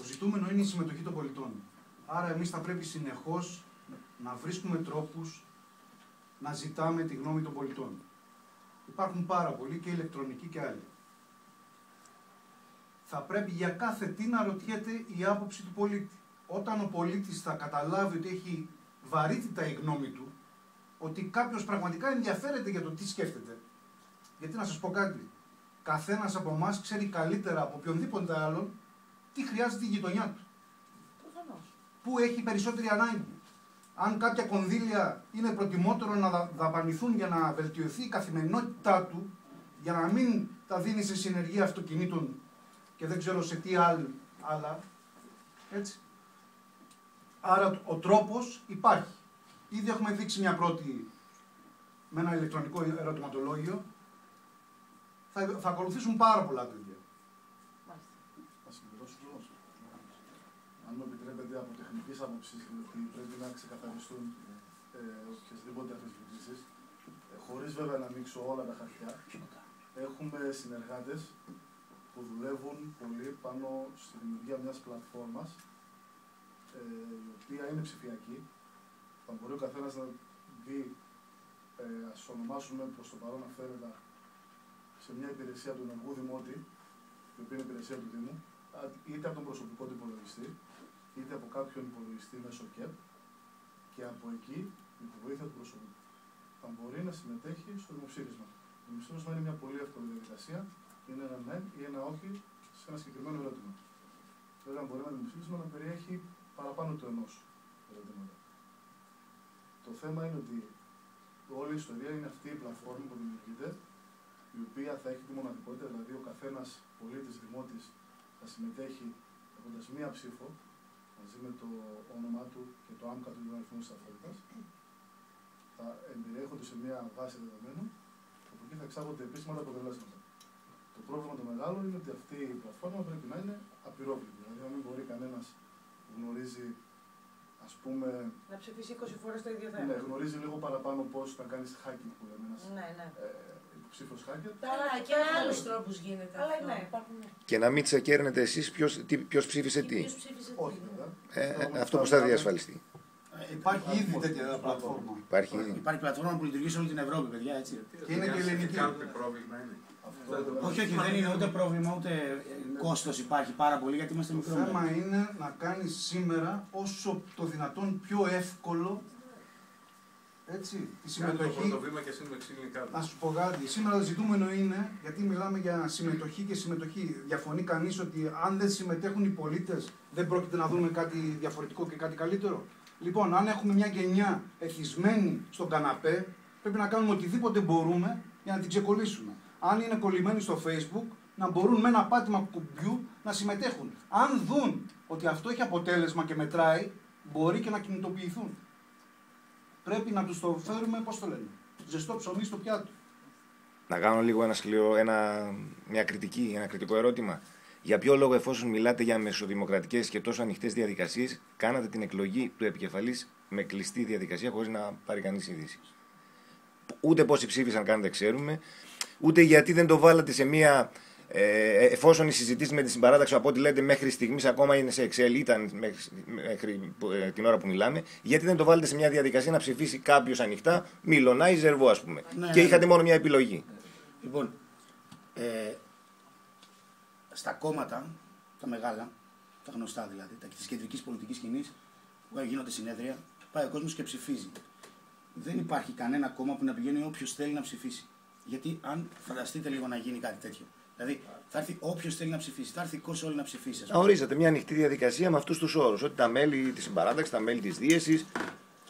Το ζητούμενο είναι η συμμετοχή των πολιτών. Άρα εμείς θα πρέπει συνεχώς να βρίσκουμε τρόπους να ζητάμε τη γνώμη των πολιτών. Υπάρχουν πάρα πολλοί και ηλεκτρονικοί και άλλοι. Θα πρέπει για κάθε τι να ρωτιέται η άποψη του πολίτη. Όταν ο πολίτης θα καταλάβει ότι έχει βαρύτητα η γνώμη του, ότι κάποιος πραγματικά ενδιαφέρεται για το τι σκέφτεται. Γιατί να σας πω κάτι, καθένας από εμάς ξέρει καλύτερα από οποιονδήποτε άλλον τι χρειάζεται η γειτονιά τους; Πού έχει περισσότερη ανάγκη; Αν κάποια κονδύλια είναι προτιμότερο να δαπανηθούν για να βελτιωθεί η καθημερινότητά του, για να μην τα δίνει σε συνεργεία αυτοκινήτων και δεν ξέρω σε τι άλλα. Έτσι. Άρα ο τρόπος υπάρχει. Ήδη έχουμε δείξει μια πρώτη με ένα ηλεκτρονικό ερωτηματολόγιο. Θα, θα ακολουθήσουν πάρα πολλά τέτοια. Θα συμπληρώσω Αν μου επιτρέπετε από τεχνικής άποψης, πρέπει να ξεκαθαριστούν ε, οποιασδήποτε αμφισβητήσει. Ε, Χωρίς βέβαια να ανοίξω όλα τα χαρτιά, έχουμε συνεργάτες που δουλεύουν πολύ πάνω στη δημιουργία μιας πλατφόρμας ε, η οποία είναι ψηφιακή. Θα μπορεί ο καθένας να δει, ε, ας ονομάσουμε προς το παρόν αυθαίρετα, σε μια υπηρεσία του ενεργού δημότη, η οποία είναι υπηρεσία του Δήμου, είτε από τον προσωπικό του υπολογιστή, είτε από κάποιον υπολογιστή μέσω ΚΕΠ, και από εκεί, με τη βοήθεια του προσωπικού, θα μπορεί να συμμετέχει στο δημοψήφισμα. Το δημοψήφισμα είναι μια πολύ εύκολη διαδικασία, είναι ένα ναι ή ένα όχι σε ένα συγκεκριμένο ερώτημα. Βέβαια, μπορεί ένα δημοψήφισμα να περιέχει παραπάνω του ενός ερωτήματα. Το θέμα είναι ότι όλη η ιστορία είναι αυτή η πλατφόρμα που δημιουργείται, η οποία θα έχει τη μοναδικότητα, δηλαδή ο καθένας πολίτης δημότης θα συμμετέχει έχοντας μία ψήφο μαζί με το όνομά του και το άμκα του αριθμού τη ταυτότητα. Θα εμπεριέχονται σε μία βάση δεδομένων και από εκεί θα εξάγονται επίσημα τα αποτελέσματα. Το πρόβλημα το μεγάλο είναι ότι αυτή η πλατφόρμα πρέπει να είναι απειρόβλητη. Δηλαδή, να μην μπορεί κανένας που γνωρίζει ας πούμε... Να ψηφίσει 20 φορές το ίδιο θέμα. Ναι, γνωρίζει λίγο παραπάνω πώς να κάνεις hacking που λέμε ένας ναι, ναι. Ε, υποψήφιος hacker. Αλλά και με άλλους τρόπους γίνεται Αλλά αυτό. Ναι, υπάρχουν, ναι. Και να μην τσεκέρνετε εσείς ποιος, τι, ποιος ψήφισε τι. Ποιος ψήφισε Όχι, ε, ε, αυτό πώς θα διασφαλιστεί. Ε, υπάρχει ήδη τέτοια πλατφόρμα. Υπάρχει ήδη. Υπάρχει πλατφόρμα που λειτουργεί σε όλη την Ευρώπη, παιδιά, έτσι. Και είναι και ελληνική. πρόβλημα είναι. Όχι, όχι, δεν είναι ούτε πρόβλημα, ούτε κόστος υπάρχει πάρα πολύ γιατί είμαστε μικρό. Το θέμα είναι να κάνεις σήμερα όσο το δυνατόν πιο εύκολο έτσι, τη συμμετοχή. Το βήμα και Να σου πω κάτι. Σήμερα το ζητούμενο είναι, γιατί μιλάμε για συμμετοχή και συμμετοχή. Διαφωνεί κανείς ότι αν δεν συμμετέχουν οι πολίτες, δεν πρόκειται να δούμε κάτι διαφορετικό και κάτι καλύτερο; Λοιπόν, αν έχουμε μια γενιά εθισμένη στον καναπέ, πρέπει να κάνουμε οτιδήποτε μπορούμε για να την ξεκολλήσουμε αν είναι κολλημένοι στο facebook, να μπορούν με ένα πάτημα κουμπιού να συμμετέχουν. Αν δουν ότι αυτό έχει αποτέλεσμα και μετράει, μπορεί και να κινητοποιηθούν. Πρέπει να τους το φέρουμε, πώς το λένε, ζεστό ψωμί στο πιάτο. Να κάνω λίγο ένα σκληρό, ένα, μια κριτική, ένα κριτικό ερώτημα. Για ποιο λόγο, εφόσον μιλάτε για μεσοδημοκρατικές και τόσο ανοιχτές διαδικασίες, κάνατε την εκλογή του επικεφαλής με κλειστή διαδικασία χωρίς να πάρει κανείς είδηση. Ούτε πόσοι ψήφισαν καν δεν ξέρουμε ούτε γιατί δεν το βάλατε σε μία. Ε, εφόσον οι συζητήσει με τη συμπαράταξη από ό,τι λέτε μέχρι στιγμής ακόμα είναι σε Excel, ήταν μέχρι, ε, την ώρα που μιλάμε, γιατί δεν το βάλετε σε μια διαδικασία να ψηφίσει κάποιος ανοιχτά, Μιλονά ή Ζερβό, ας πούμε. Ναι, και ναι, είχατε ναι. μόνο μια επιλογή. Λοιπόν, ε, στα κόμματα, τα μεγάλα, τα γνωστά δηλαδή, τα της κεντρικής πολιτικής κοινή, που γίνονται συνέδρια, πάει ο κόσμος και ψηφίζει. Δεν υπάρχει κανένα κόμμα που να πηγαίνει όποιος θέλει να ψηφίσει. Γιατί αν φανταστείτε λίγο να γίνει κάτι τέτοιο. Δηλαδή θα έρθει όποιος θέλει να ψηφίσει, θα έρθει κόσμο όλοι να ψηφίσει. Να ορίζετε μια ανοιχτή διαδικασία με αυτούς τους όρους. Ότι τα μέλη της συμπαράταξης, τα μέλη της δίεσης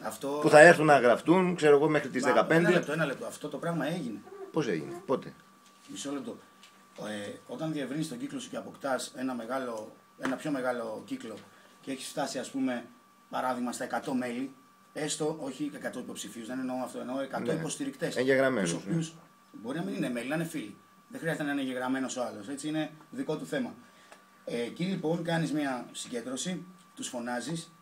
αυτό... που θα έρθουν να γραφτούν, ξέρω εγώ, μέχρι τις 15. Ένα λεπτό, ένα λεπτό. Αυτό το πράγμα έγινε. Πώς έγινε, πότε; Μισό λεπτό. Ε, όταν διευρύνεις τον κύκλο σου και αποκτάς ένα, ένα πιο μεγάλο κύκλο και έχεις φτάσει, ας πούμε, παράδειγμα στα 100 μέλη, έστω όχι 100 υποψηφίους, δεν εννοώ αυτό, εννοώ 100 ναι. υποστηρικτές. Εγγεγραμμένους. Μπορεί να μην είναι μέλη, να είναι φίλοι. Δεν χρειάζεται να είναι γεγραμμένος ο άλλος. Έτσι είναι δικό του θέμα. Ε, εκεί λοιπόν κάνεις μια συγκέντρωση, τους φωνάζεις,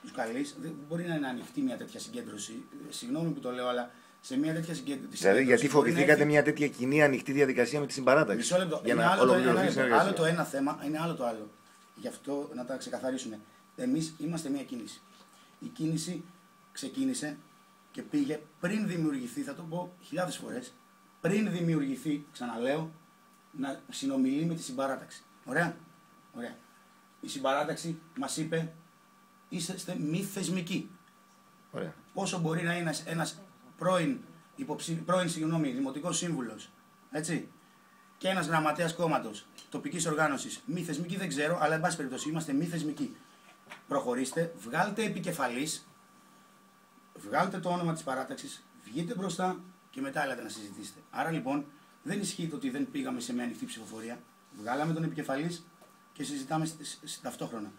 τους καλείς. Δεν μπορεί να είναι ανοιχτή μια τέτοια συγκέντρωση. Συγγνώμη που το λέω, αλλά σε μια τέτοια συγκέντρωση. Δηλαδή, γιατί φοβηθήκατε μια τέτοια κοινή ανοιχτή διαδικασία με τη συμπαράταξη. Μισό λεπτό. Για είναι να άλλο, το ένα, άλλο το ένα θέμα, είναι άλλο το άλλο. Γι' αυτό να τα ξεκαθαρίσουμε. Εμείς είμαστε μια κίνηση. Η κίνηση ξεκίνησε και πήγε πριν δημιουργηθεί, θα το πω χιλιάδες φορές, πριν δημιουργηθεί, ξαναλέω, να συνομιλεί με τη συμπαράταξη. Ωραία. Ωραία. Η συμπαράταξη μας είπε είσαστε μη θεσμικοί. Ωραία. Πόσο μπορεί να είναι ένας πρώην, υποψη... πρώην συγγνώμη, δημοτικός σύμβουλος, έτσι, και ένας γραμματέας κόμματος τοπικής οργάνωσης. Μη θεσμικοί δεν ξέρω, αλλά εν πάση περιπτώσει είμαστε μη θεσμικοί. Προχωρήστε, βγάλτε επικεφαλής, βγάλτε το όνομα της παράταξης, βγείτε μπροστά και μετά έλατε να συζητήσετε. Άρα λοιπόν δεν ισχύει το ότι δεν πήγαμε σε μια ανοιχτή ψηφοφορία. Βγάλαμε τον επικεφαλής και συζητάμε ταυτόχρονα.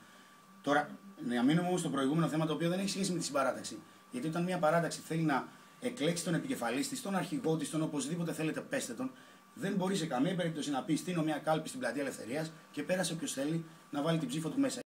Τώρα, να μείνουμε όμως στο προηγούμενο θέμα το οποίο δεν έχει σχέση με τη συμπαράταξη. Γιατί όταν μια παράταξη θέλει να εκλέξει τον επικεφαλής της, τον αρχηγό της, τον οπωσδήποτε θέλετε, πέστε τον, δεν μπορεί σε καμία περίπτωση να πεις: Στείνω μια κάλπη στην πλατεία Ελευθερίας και πέρασε όποιος θέλει να βάλει την ψήφο του μέσα.